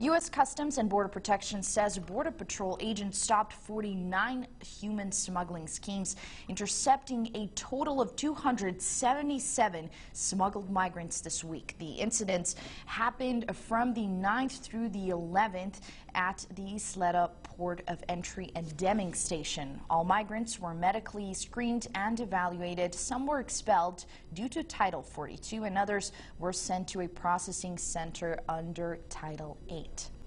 U.S. Customs and Border Protection says Border Patrol agents stopped 49 human smuggling schemes, intercepting a total of 277 smuggled migrants this week. The incidents happened from the 9th through the 11th at the Ysleta Port of Entry and Deming Station. All migrants were medically screened and evaluated. Some were expelled due to Title 42 and others were sent to a processing center under Title 8. It.